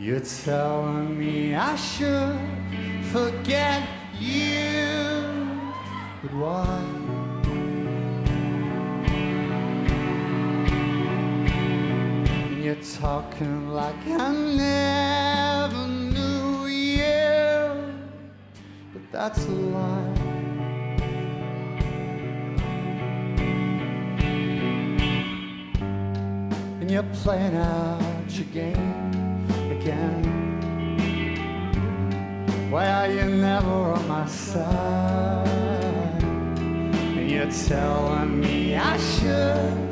You're telling me I should forget you, but why? You're talking like I never knew you, but that's a lie. And you're playing out your game again. Why are you never on my side? And you're telling me I should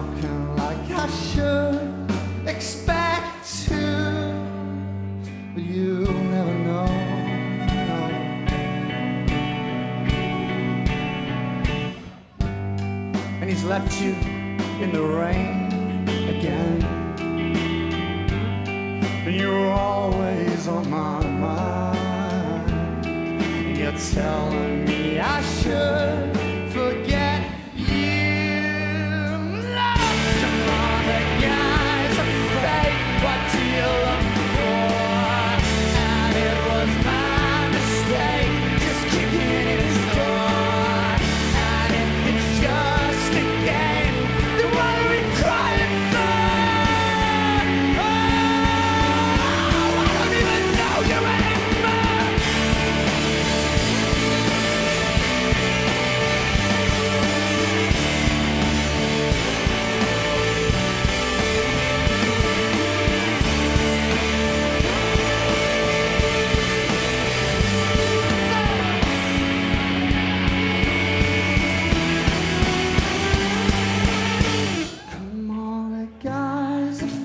talking like I should expect to, but you never know. no. And he's left you in the rain again. And you're always on my mind. And you're telling me I should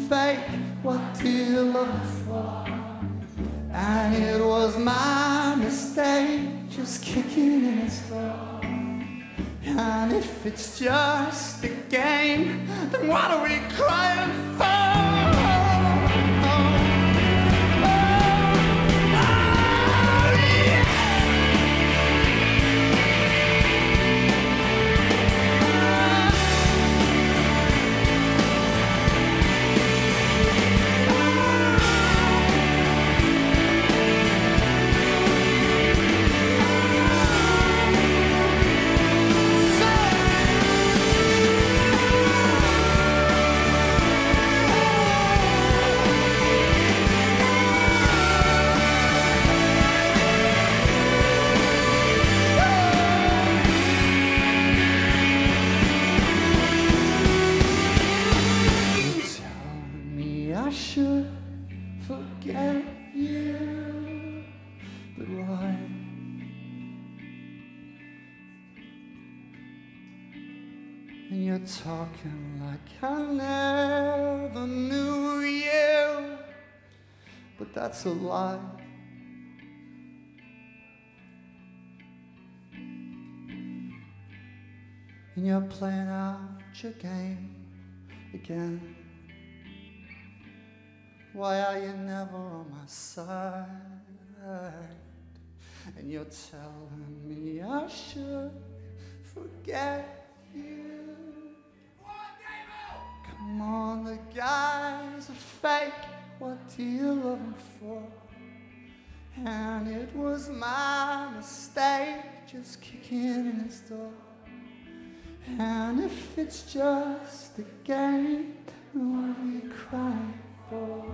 fake. What do you look for? And it was my mistake, just kicking in his door. And if it's just a game, then what are we crying for? Forget you, but why? And you're talking like I never knew you, but that's a lie. And you're playing out your game again. Why are you never on my side? And you're telling me I should forget you. Come on, the guys are fake. What do you love them for? And it was my mistake, just kicking in his door. And if it's just a game, then what are we crying oh.